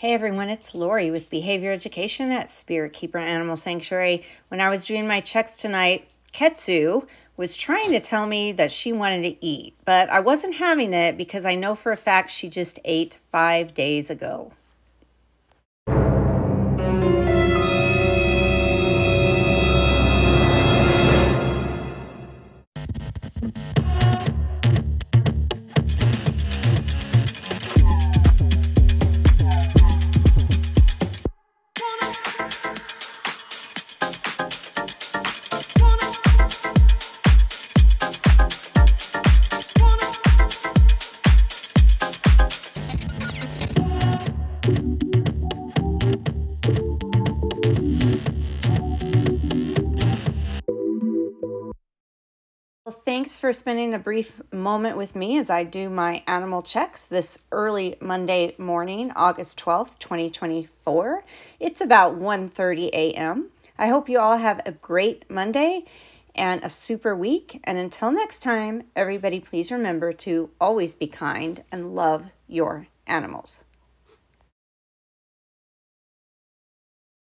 Hey everyone, it's Lori with Behavior Education at Spirit Keeper Animal Sanctuary. When I was doing my checks tonight, Ketsu was trying to tell me that she wanted to eat, but I wasn't having it because I know for a fact she just ate five days ago. Thanks for spending a brief moment with me as I do my animal checks this early Monday morning, August 12th, 2024. It's about 1:30 a.m. I hope you all have a great Monday and a super week. And until next time, everybody please remember to always be kind and love your animals.